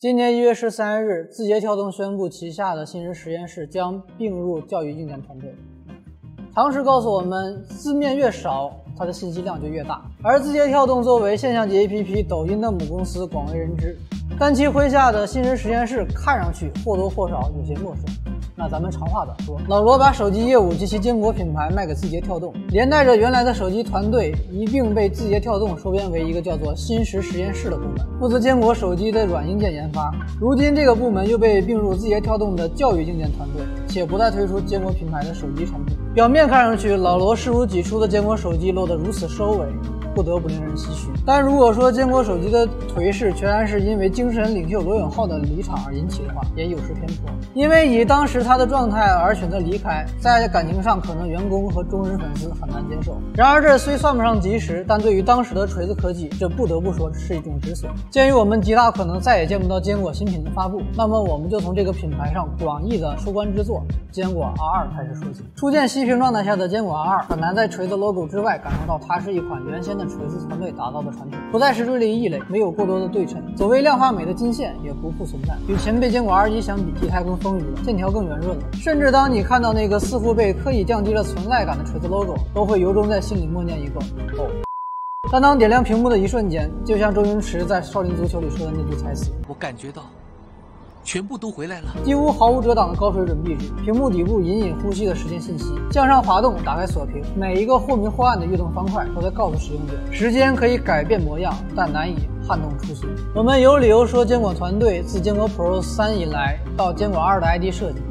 今年一月十三日，字节跳动宣布旗下的新人实验室将并入教育硬件团队。常识告诉我们，字面越少，它的信息量就越大。而字节跳动作为现象级 APP 抖音的母公司，广为人知，但其麾下的新人实验室看上去或多或少有些陌生。那咱们长话短说，老罗把手机业务及其坚果品牌卖给字节跳动，连带着原来的手机团队一并被字节跳动收编为一个叫做新石实验室的部门，负责坚果手机的软硬件研发。如今这个部门又被并入字节跳动的教育硬件团队，且不再推出坚果品牌的手机产品。表面看上去，老罗视如己出的坚果手机落得如此收尾。不得不令人唏嘘。但如果说坚果手机的颓势全然是因为精神领袖罗永浩的离场而引起的话，也有失偏颇。因为以当时他的状态而选择离开，在感情上可能员工和忠实粉丝很难接受。然而这虽算不上及时，但对于当时的锤子科技，这不得不说是一种止损。鉴于我们极大可能再也见不到坚果新品的发布，那么我们就从这个品牌上广义的收官之作坚果 R2 开始说起。初见息屏状态下的坚果 R2，很难在锤子 logo 之外感受到它是一款原先的。锤子团队打造的传统不再是锐利异类，没有过多的对称，所谓量化美的金线也不复存在。与前辈坚果 R1 相比，体态更丰腴了，线条更圆润了。甚至当你看到那个似乎被刻意降低了存在感的锤子 logo，都会由衷在心里默念一个哦。但当点亮屏幕的一瞬间，就像周星驰在《少林足球》里说的那句台词：“我感觉到。”全部都回来了，几乎毫无遮挡的高水准壁纸，屏幕底部隐隐呼吸的时间信息，向上滑动打开锁屏，每一个或明或暗的跃动方块都在告诉使用者，时间可以改变模样，但难以撼动初心。我们有理由说，监管团队自坚果 Pro 三以来到监管二的 ID 设计，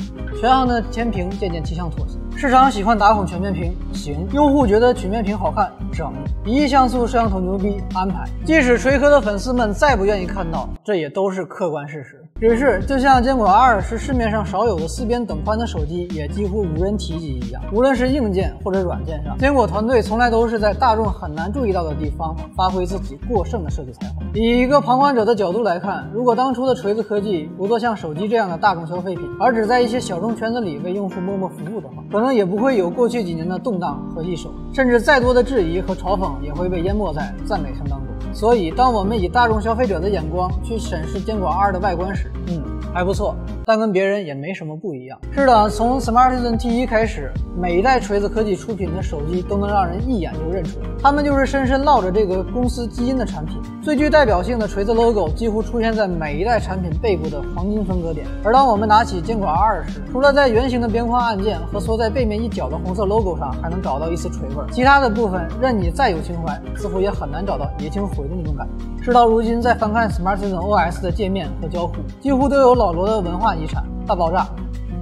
全行的天平渐渐趋向妥协。市场喜欢打孔全面屏，行；用户觉得曲面屏好看，整；一亿像素摄像头牛逼，安排。即使锤科的粉丝们再不愿意看到，这也都是客观事实。只是，就像坚果 R 是市面上少有的四边等宽的手机，也几乎无人提及一样。无论是硬件或者软件上，坚果团队从来都是在大众很难注意到的地方发挥自己过剩的设计才华。以一个旁观者的角度来看，如果当初的锤子科技不做像手机这样的大众消费品，而只在一些小众圈子里为用户默默服务的话，可能也不会有过去几年的动荡和易手，甚至再多的质疑和嘲讽也会被淹没在赞美声当中。所以，当我们以大众消费者的眼光去审视坚果 R 的外观时，嗯，还不错。但跟别人也没什么不一样。是的，从 Smartisan T1 开始，每一代锤子科技出品的手机都能让人一眼就认出来，它们就是深深烙着这个公司基因的产品。最具代表性的锤子 logo 几乎出现在每一代产品背部的黄金分割点。而当我们拿起坚果 R 时，除了在圆形的边框按键和缩在背面一角的红色 logo 上还能找到一丝锤味，其他的部分任你再有情怀，似乎也很难找到爷青回的那种感觉。事到如今，再翻看 Smartisan OS 的界面和交互，几乎都有老罗的文化。遗产大爆炸，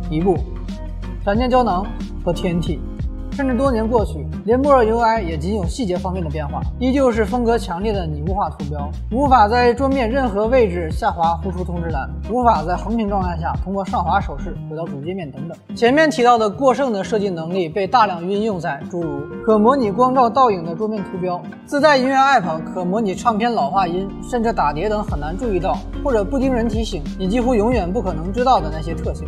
一部闪电胶囊和 TNT。甚至多年过去，联播 UI 也仅有细节方面的变化，依旧是风格强烈的拟物化图标，无法在桌面任何位置下滑呼出通知栏，无法在横屏状态下通过上滑手势回到主界面等等。前面提到的过剩的设计能力被大量运用在诸如可模拟光照倒影的桌面图标、自带音乐 App 可模拟唱片老化音，甚至打碟等很难注意到或者不经人提醒你几乎永远不可能知道的那些特性。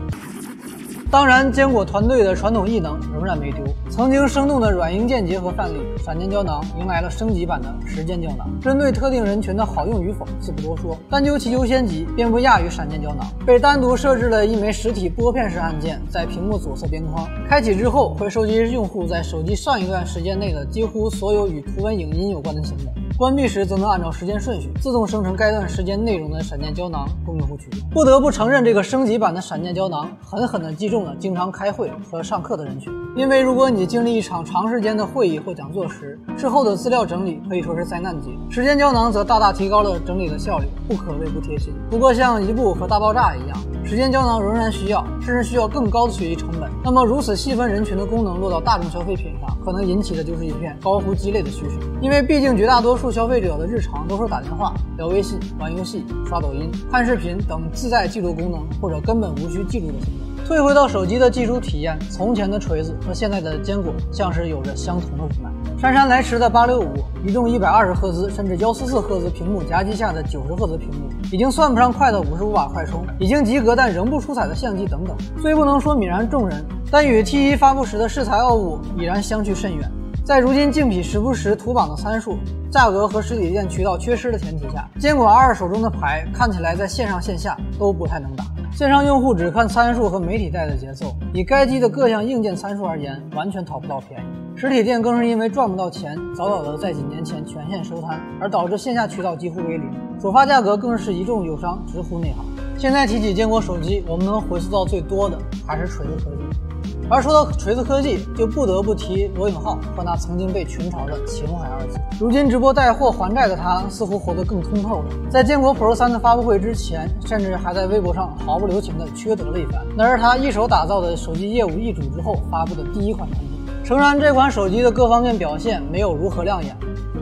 当然，坚果团队的传统异能仍然没丢。曾经生动的软硬件结合范例，闪电胶囊迎来了升级版的时间胶囊。针对特定人群的好用与否，自不多说。单究其优先级，便不亚于闪电胶囊。被单独设置了一枚实体拨片式按键，在屏幕左侧边框，开启之后会收集用户在手机上一段时间内的几乎所有与图文影音有关的行为。关闭时则能按照时间顺序自动生成该段时间内容的闪电胶囊供用户取用。不得不承认，这个升级版的闪电胶囊狠狠地击中了经常开会和上课的人群。因为如果你经历一场长时间的会议或讲座时，之后的资料整理可以说是灾难级。时间胶囊则大大提高了整理的效率，不可谓不贴心。不过像一部和大爆炸一样，时间胶囊仍然需要，甚至需要更高的学习成本。那么如此细分人群的功能落到大众消费品上，可能引起的就是一片高呼鸡肋的趋势。因为毕竟绝大多数消费者的日常都是打电话、聊微信、玩游戏、刷抖音、看视频等自带记录功能或者根本无需记录的行为。退回到手机的技术体验，从前的锤子和现在的坚果像是有着相同的无奈。姗姗来迟的八六五，移动一百二十赫兹甚至幺四四赫兹屏幕夹击下的九十赫兹屏幕，已经算不上快的五十五瓦快充，已经及格但仍不出彩的相机等等，虽不能说泯然众人，但与 T 一发布时的适才傲物已然相去甚远。在如今竞品时不时图榜的参数、价格和实体店渠道缺失的前提下，监管二手中的牌看起来在线上线下都不太能打。线上用户只看参数和媒体带的节奏，以该机的各项硬件参数而言，完全讨不到便宜。实体店更是因为赚不到钱，早早的在几年前全线收摊，而导致线下渠道几乎为零。首发价格更是一众友商直呼内行。现在提起坚果手机，我们能回溯到最多的还是锤子科技。而说到锤子科技，就不得不提罗永浩和那曾经被群嘲的“情怀”二字。如今直播带货还债的他，似乎活得更通透了。在坚果 Pro 3的发布会之前，甚至还在微博上毫不留情地缺德了一番。那是他一手打造的手机业务易主之后发布的第一款产品。诚然，这款手机的各方面表现没有如何亮眼，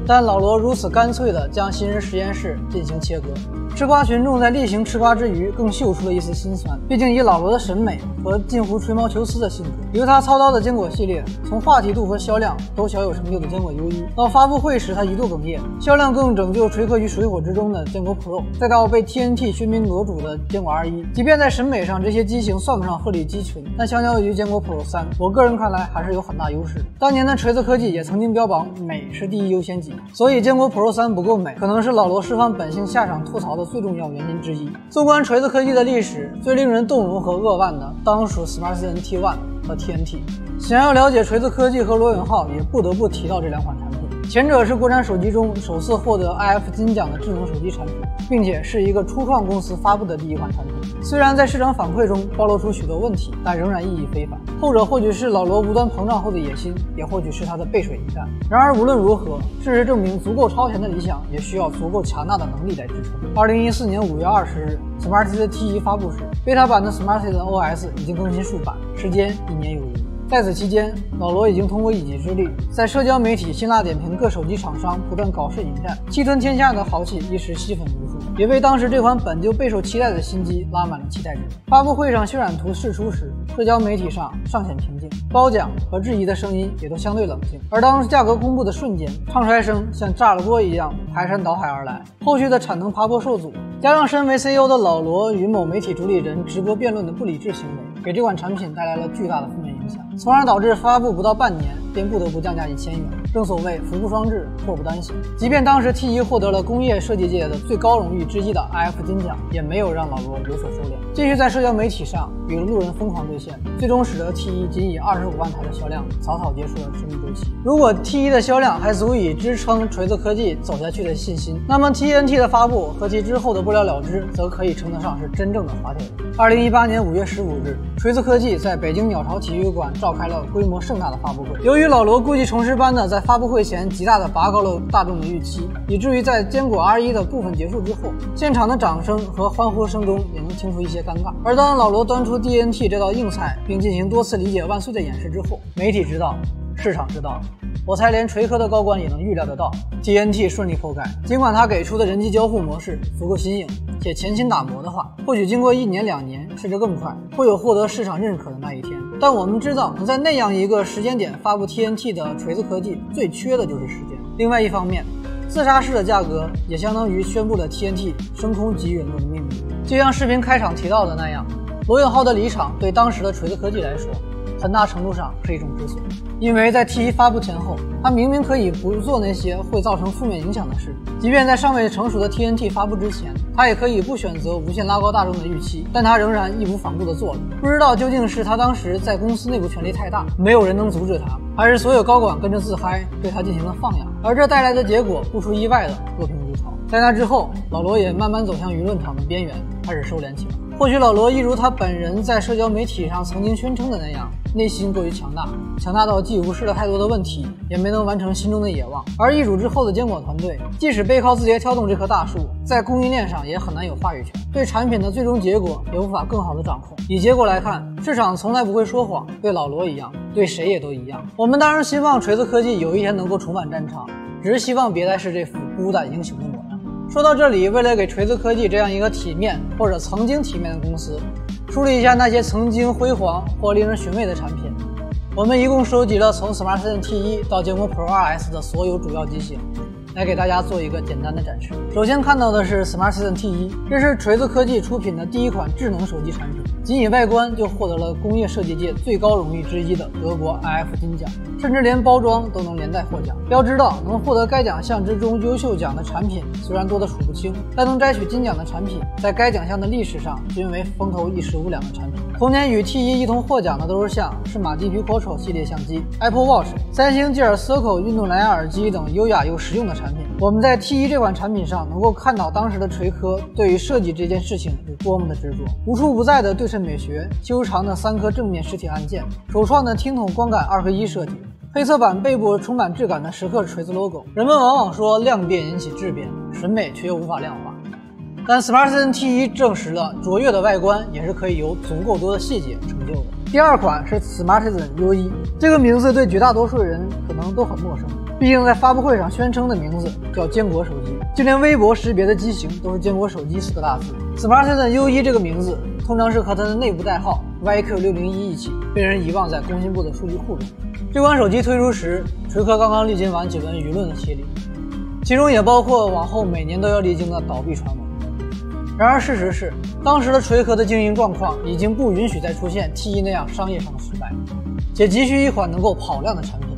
但老罗如此干脆地将新人实验室进行切割。吃瓜群众在例行吃瓜之余，更嗅出了一丝心酸。毕竟以老罗的审美和近乎吹毛求疵的性格，由他操刀的坚果系列，从话题度和销量都小有成就的坚果 U1，到发布会时他一度哽咽，销量更拯救垂克于水火之中的坚果 Pro，再到被 TNT 喧宾夺主的坚果 R1。即便在审美上这些机型算不上鹤立鸡群，但相较于坚果 Pro 3，我个人看来还是有很大优势。当年的锤子科技也曾经标榜美是第一优先级，所以坚果 Pro 3不够美，可能是老罗释放本性下场吐槽的。最重要原因之一。纵观锤子科技的历史，最令人动容和扼腕的，当属 Smart C N T One 和 TNT。想要了解锤子科技和罗永浩，也不得不提到这两款产品。前者是国产手机中首次获得 IF 金奖的智能手机产品，并且是一个初创公司发布的第一款产品。虽然在市场反馈中暴露出许多问题，但仍然意义非凡。后者或许是老罗无端膨胀后的野心，也或许是他的背水一战。然而无论如何，事实证明，足够超前的理想也需要足够强大的能力来支撑。二零一四年五月二十日，SmartCity T1 发布时，beta 版的 SmartCity OS 已经更新数版，时间一年有余。在此期间，老罗已经通过一己之力，在社交媒体、辛辣点评各手机厂商不断搞事引战，气吞天下的豪气一时吸粉无数，也为当时这款本就备受期待的新机拉满了期待值。发布会上渲染图释出时，社交媒体上尚显平静，褒奖和质疑的声音也都相对冷静。而当价格公布的瞬间，唱衰声像炸了锅一样排山倒海而来，后续的产能爬坡受阻，加上身为 CEO 的老罗与某媒体主理人直播辩论的不理智行为，给这款产品带来了巨大的负面影响。从而导致发布不到半年便不得不降价一千元。正所谓福不双至，祸不单行。即便当时 T1 获得了工业设计界的最高荣誉之一的 IF 金奖，也没有让老罗有所收敛，继续在社交媒体上与路人疯狂对线，最终使得 T1 仅以二十五万台的销量草草结束了生命周期。如果 T1 的销量还足以支撑锤子科技走下去的信心，那么 TNT 的发布和其之后的不了了之，则可以称得上是真正的滑铁卢。二零一八年五月十五日，锤子科技在北京鸟巢体育馆。召开了规模盛大的发布会。由于老罗故技重施般的在发布会前极大的拔高了大众的预期，以至于在坚果 R1 的部分结束之后，现场的掌声和欢呼声中也能听出一些尴尬。而当老罗端出 DNT 这道硬菜，并进行多次理解万岁的演示之后，媒体知道，市场知道。我猜连锤科的高管也能预料得到，TNT 顺利破盖。尽管他给出的人机交互模式足够新颖且前期打磨的话，或许经过一年两年甚至更快，会有获得市场认可的那一天。但我们知道，能在那样一个时间点发布 TNT 的锤子科技，最缺的就是时间。另外一方面，自杀式的价格也相当于宣布了 TNT 升空即陨落的命运。就像视频开场提到的那样，罗永浩的离场对当时的锤子科技来说。很大程度上是一种止损，因为在 T1 发布前后，他明明可以不做那些会造成负面影响的事；即便在尚未成熟的 TNT 发布之前，他也可以不选择无限拉高大众的预期，但他仍然义无反顾地做了。不知道究竟是他当时在公司内部权力太大，没有人能阻止他，还是所有高管跟着自嗨，对他进行了放养，而这带来的结果不出意外的恶评如潮。在那之后，老罗也慢慢走向舆论场的边缘，开始收敛起来。或许老罗一如他本人在社交媒体上曾经宣称的那样，内心过于强大，强大到既无视了太多的问题，也没能完成心中的野望。而易主之后的监管团队，即使背靠字节跳动这棵大树，在供应链上也很难有话语权，对产品的最终结果也无法更好的掌控。以结果来看，市场从来不会说谎，对老罗一样，对谁也都一样。我们当然希望锤子科技有一天能够重返战场，只是希望别再是这副孤胆英雄的模样。说到这里，为了给锤子科技这样一个体面或者曾经体面的公司梳理一下那些曾经辉煌或令人寻味的产品，我们一共收集了从 SmartSend T1 到坚果 Pro 2S 的所有主要机型，来给大家做一个简单的展示。首先看到的是 Smart Citizen T1，这是锤子科技出品的第一款智能手机产品，仅以外观就获得了工业设计界最高荣誉之一的德国 iF 金奖，甚至连包装都能连带获奖。要知道，能获得该奖项之中优秀奖的产品虽然多得数不清，但能摘取金奖的产品，在该奖项的历史上均为风头一时无两的产品。同年与 T1 一同获奖的都是像是马蒂 Picocho 系列相机、Apple Watch、三星 Gear Circle 运动蓝牙耳机等优雅又实用的产品。我们在 T1 这款产品上能够看到当时的锤科对于设计这件事情有多么的执着，无处不在的对称美学、修长的三颗正面实体按键、首创的听筒光感二合一设计、黑色板背部充满质感的时刻锤子 logo。人们往往说量变引起质变，审美却又无法量化。但 Smart Citizen T1 证实了卓越的外观也是可以由足够多的细节成就的。第二款是 Smart Citizen U1，这个名字对绝大多数人可能都很陌生，毕竟在发布会上宣称的名字叫坚果手机，就连微博识别的机型都是坚果手机四个大字。Smartisan U1 这个名字通常是和它的内部代号 YQ601 一起被人遗忘在工信部的数据库中。这款手机推出时，锤科刚刚历经完几轮舆论的洗礼，其中也包括往后每年都要历经的倒闭传闻。然而，事实是，当时的锤科的经营状况已经不允许再出现 T1 那样商业上的失败，且急需一款能够跑量的产品，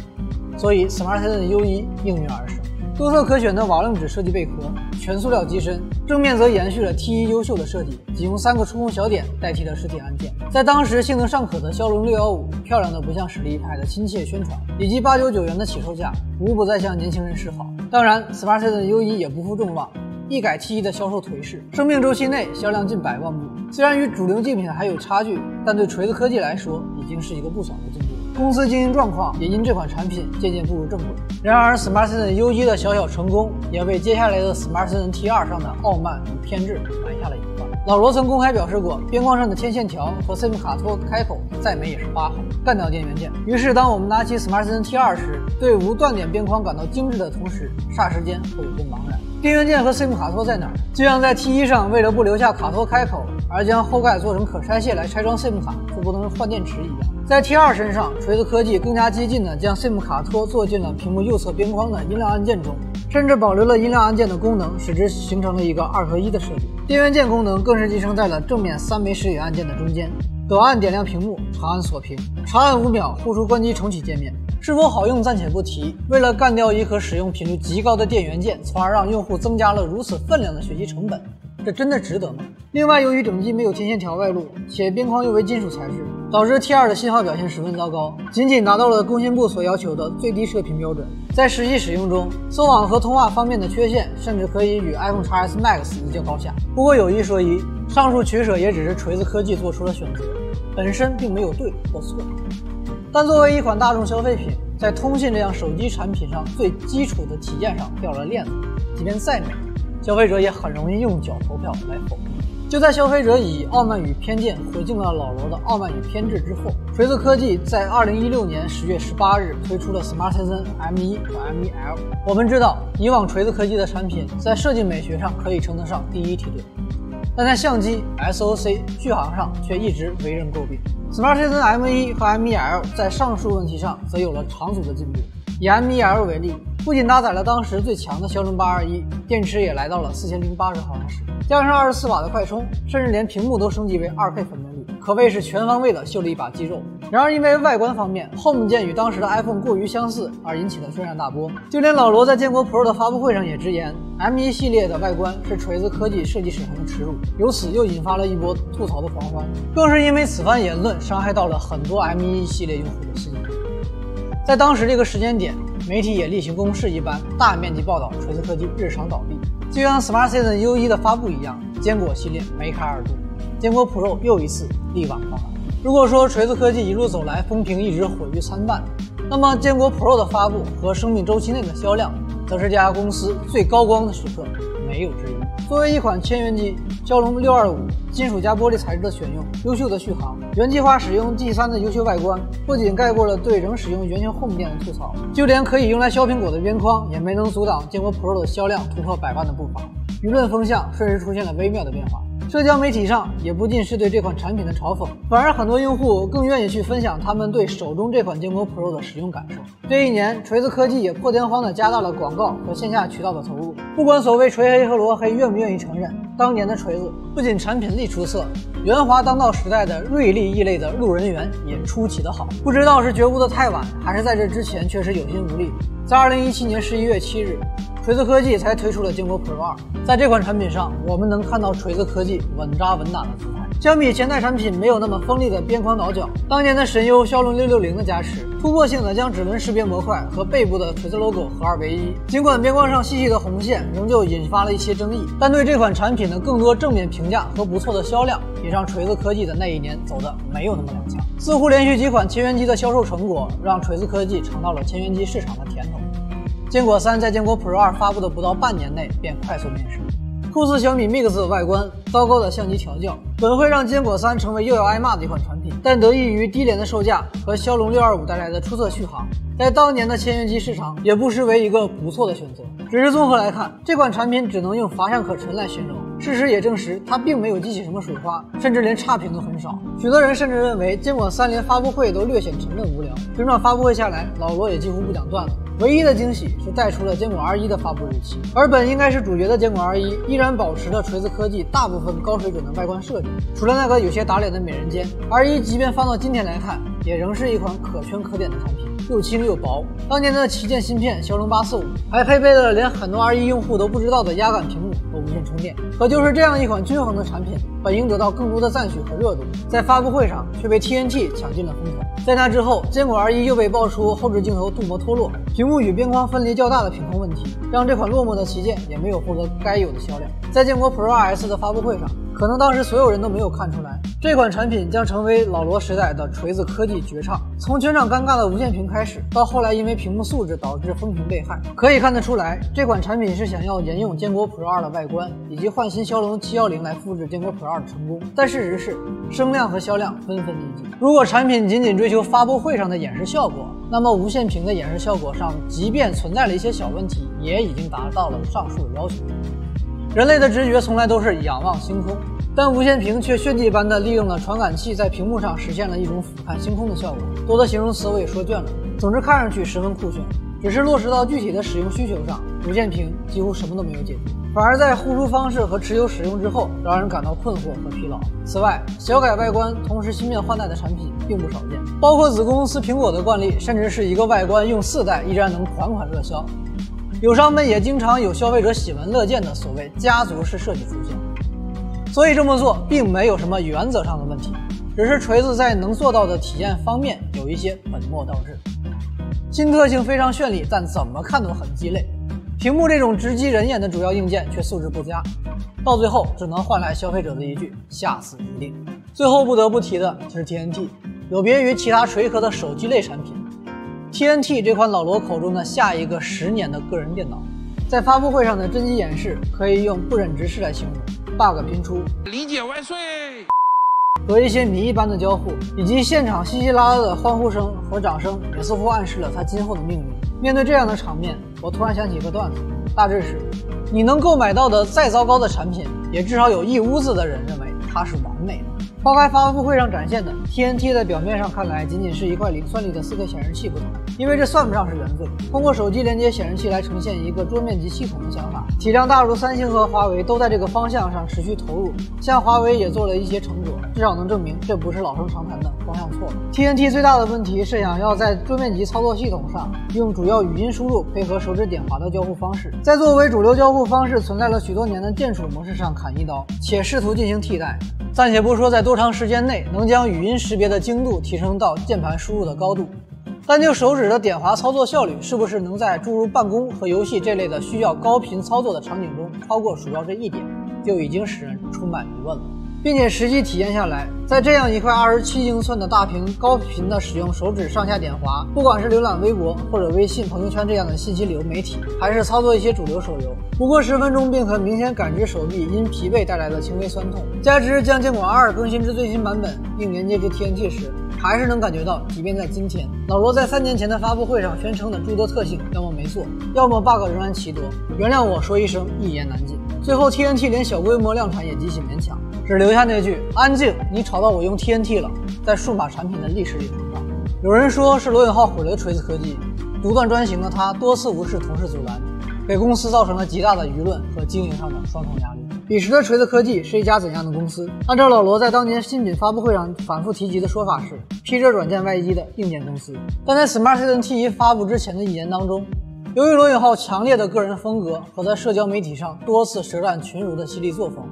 所以 Smart Citizen U1 应运而生。多色可选的瓦楞纸设计贝壳，全塑料机身，正面则延续了 T1 优秀的设计，仅用三个触控小点代替了实体按键。在当时性能尚可的骁龙六幺五，漂亮的不像实力派的亲切宣传，以及八九九元的起售价，无不在向年轻人示好。当然，Smart Citizen U1 也不负众望。一改 T1 的销售颓势，生命周期内销量近百万部。虽然与主流竞品还有差距，但对锤子科技来说已经是一个不小的进步。公司经营状况也因这款产品渐渐步入正轨。然而，Smartson U1 的小小成功，也为接下来的 Smartson T2 上的傲慢与偏执埋下了隐患。老罗曾公开表示过，边框上的天线条和 SIM 卡托开口再美也是疤痕，干掉电源键。于是，当我们拿起 Smart Citizen T2 时，对无断点边框感到精致的同时，霎时间会有些茫然。电源键和 SIM 卡托在哪儿？就像在 T1 上为了不留下卡托开口而将后盖做成可拆卸来拆装 SIM 卡，就不能换电池一样，在 T2 身上，锤子科技更加激进地将 SIM 卡托做进了屏幕右侧边框的音量按键中，甚至保留了音量按键的功能，使之形成了一个二合一的设计。电源键功能更是集成在了正面三枚实体按键的中间，短按点亮屏幕，长按锁屏，长按五秒呼出关机重启界面。是否好用暂且不提，为了干掉一颗使用频率极高的电源键，从而让用户增加了如此分量的学习成本，这真的值得吗？另外，由于整机没有天线条外露，且边框又为金属材质，导致 T2 的信号表现十分糟糕，仅仅达到了工信部所要求的最低射频标准。在实际使用中，搜网和通话方面的缺陷，甚至可以与 iPhone XS Max 一较高下。不过有一说一，上述取舍也只是锤子科技做出了选择，本身并没有对或错。但作为一款大众消费品，在通信这样手机产品上最基础的体验上掉了链子，即便再美，消费者也很容易用脚投票来否定。就在消费者以傲慢与偏见回敬了老罗的傲慢与偏执之后，锤子科技在二零一六年十月十八日推出了 Smartisan M1 和 M1L。我们知道，以往锤子科技的产品在设计美学上可以称得上第一梯队，但在相机、SOC、续航上却一直为人诟病。Smartisan M1 和 M1L 在上述问题上则有了长足的进步。以 M1L 为例，不仅搭载了当时最强的骁龙821，，电池也来到了4080毫安时，加上24瓦的快充，甚至连屏幕都升级为 2K 分辨率，可谓是全方位的秀了一把肌肉。然而，因为外观方面，Home 键与当时的 iPhone 过于相似而引起了轩然大波，就连老罗在坚果 Pro 的发布会上也直言，M1 系列的外观是锤子科技设计史上的耻辱，由此又引发了一波吐槽的狂欢。更是因为此番言论伤害到了很多 M1 系列用户的心。在当时这个时间点，媒体也例行公事一般，大面积报道锤子科技日常倒闭，就像 Smart Citizen U1 的发布一样，坚果系列梅开二度，坚果 Pro 又一次力挽狂澜。如果说锤子科技一路走来风评一直毁誉参半，那么坚果 Pro 的发布和生命周期内的销量，则是这家公司最高光的时刻，没有之一。作为一款千元机，骁龙六二五。金属加玻璃材质的选用，优秀的续航，原计划使用 G3 的优秀外观，不仅盖过了对仍使用圆形 Home 键的吐槽，就连可以用来削苹果的边框，也没能阻挡坚果 Pro 的销量突破百万的步伐。舆论风向瞬时出现了微妙的变化。社交媒体上也不尽是对这款产品的嘲讽，反而很多用户更愿意去分享他们对手中这款坚果 Pro 的使用感受。这一年，锤子科技也破天荒地加大了广告和线下渠道的投入。不管所谓锤黑和罗黑愿不愿意承认，当年的锤子不仅产品力出色，圆滑当道时代的锐利异类的路人缘也出奇的好。不知道是觉悟的太晚，还是在这之前确实有心无力。在二零一七年十一月七日。锤子科技才推出了坚果 Pro 二，在这款产品上，我们能看到锤子科技稳扎稳打的姿态。相比前代产品没有那么锋利的边框倒角，当年的神优骁龙六六零的加持，突破性的将指纹识别模块和背部的锤子 logo 合二为一。尽管边框上细细的红线仍旧引发了一些争议，但对这款产品的更多正面评价和不错的销量，也让锤子科技的那一年走的没有那么踉跄。似乎连续几款千元机的销售成果，让锤子科技尝到了千元机市场的甜头。坚果三在坚果 Pro 二发布的不到半年内便快速面世，酷似小米 Mix 的外观，糟糕的相机调教，本会让坚果三成为又要挨骂的一款产品。但得益于低廉的售价和骁龙六二五带来的出色续航，在当年的千元机市场也不失为一个不错的选择。只是综合来看，这款产品只能用乏善可陈来形容。事实也证实，它并没有激起什么水花，甚至连差评都很少。许多人甚至认为，坚果三连发布会都略显沉闷无聊。整场发布会下来，老罗也几乎不讲段子。唯一的惊喜是带出了坚果 R1 的发布日期，而本应该是主角的坚果 R1 依然保持了锤子科技大部分高水准的外观设计，除了那个有些打脸的美人尖，R1 即便放到今天来看，也仍是一款可圈可点的产品。又轻又薄，当年的旗舰芯片骁龙八四五还配备了连很多 R1 用户都不知道的压感屏充电。可就是这样一款均衡的产品，本应得到更多的赞许和热度，在发布会上却被 TNT 抢尽了风头。在那之后，坚果 R1 又被爆出后置镜头镀膜脱落、屏幕与边框分离较大的品控问题，让这款落寞的旗舰也没有获得该有的销量。在坚果 Pro S 的发布会上。可能当时所有人都没有看出来，这款产品将成为老罗时代的锤子科技绝唱。从全场尴尬的无线屏开始，到后来因为屏幕素质导致封屏被害，可以看得出来，这款产品是想要沿用坚果 Pro 二的外观，以及换新骁龙七幺零来复制坚果 Pro 二的成功。但事实是，声量和销量纷纷递减。如果产品仅仅追求发布会上的演示效果，那么无线屏的演示效果上，即便存在了一些小问题，也已经达到了上述的要求。人类的直觉从来都是仰望星空，但无线屏却炫技般的利用了传感器，在屏幕上实现了一种俯瞰星空的效果。多的形容词我也说倦了，总之看上去十分酷炫。只是落实到具体的使用需求上，无线屏几乎什么都没有解决，反而在呼出方式和持久使用之后，让人感到困惑和疲劳。此外，小改外观同时芯片换代的产品并不少见，包括子公司苹果的惯例，甚至是一个外观用四代依然能款款热销。友商们也经常有消费者喜闻乐见的所谓家族式设计出现，所以这么做并没有什么原则上的问题，只是锤子在能做到的体验方面有一些本末倒置。新特性非常绚丽，但怎么看都很鸡肋。屏幕这种直击人眼的主要硬件却素质不佳，到最后只能换来消费者的一句“下次一定”。最后不得不提的就是 TNT，有别于其他锤壳的手机类产品。TNT 这款老罗口中的下一个十年的个人电脑，在发布会上的真机演示可以用不忍直视来形容，bug 频出，理解万岁，和一些谜一般的交互，以及现场稀稀拉拉的欢呼声和掌声，也似乎暗示了他今后的命运。面对这样的场面，我突然想起一个段子，大致是：你能购买到的再糟糕的产品，也至少有一屋子的人认为它是完美的。抛开发布会上展现的 TNT，在表面上看来仅仅是一块零算力的四 K 显示器不同，因为这算不上是原罪。通过手机连接显示器来呈现一个桌面级系统的想法，体量大如三星和华为都在这个方向上持续投入，像华为也做了一些成果，至少能证明这不是老生常谈的方向错了。TNT 最大的问题是想要在桌面级操作系统上用主要语音输入配合手指点滑的交互方式，在作为主流交互方式存在了许多年的键鼠模式上砍一刀，且试图进行替代。暂且不说在多长时间内能将语音识别的精度提升到键盘输入的高度，单就手指的点滑操作效率，是不是能在诸如办公和游戏这类的需要高频操作的场景中超过鼠标这一点，就已经使人充满疑问了。并且实际体验下来，在这样一块二十七英寸的大屏，高频的使用手指上下点滑，不管是浏览微博或者微信朋友圈这样的信息流媒体，还是操作一些主流手游，不过十分钟便可明显感知手臂因疲惫带来的轻微酸痛。加之将坚果二更新至最新版本，并连接至 TNT 时，还是能感觉到，即便在今天，老罗在三年前的发布会上宣称的诸多特性，要么没做，要么 bug 仍然奇多。原谅我说一声，一言难尽。最后，TNT 连小规模量产也极其勉强。只留下那句“安静，你吵到我用 TNT 了”，在数码产品的历史里。有人说是罗永浩毁了锤子科技，独断专行的他多次无视同事阻拦，给公司造成了极大的舆论和经营上的双重压力。彼时的锤子科技是一家怎样的公司？按照老罗在当年新品发布会上反复提及的说法，是披着软件外衣的硬件公司。但在 smart ten t 一发布之前的一年当中，由于罗永浩强烈的个人风格和在社交媒体上多次舌战群儒的犀利作风，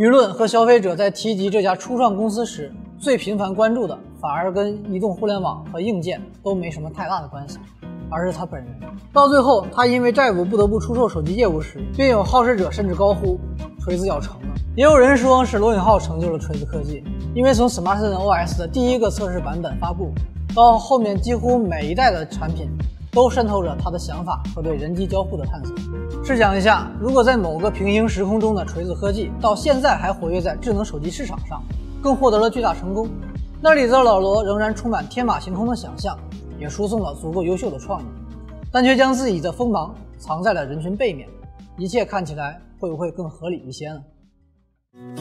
舆论和消费者在提及这家初创公司时，最频繁关注的反而跟移动互联网和硬件都没什么太大的关系，而是他本人。到最后，他因为债务不得不出售手机业务时，便有好事者甚至高呼。锤子要成了，也有人说是罗永浩成就了锤子科技，因为从 Smart OS 的第一个测试版本发布到后面几乎每一代的产品，都渗透着他的想法和对人机交互的探索。试想一下，如果在某个平行时空中的锤子科技到现在还活跃在智能手机市场上，更获得了巨大成功，那里的老罗仍然充满天马行空的想象，也输送了足够优秀的创意，但却将自己的锋芒藏在了人群背面，一切看起来。会不会更合理一些呢？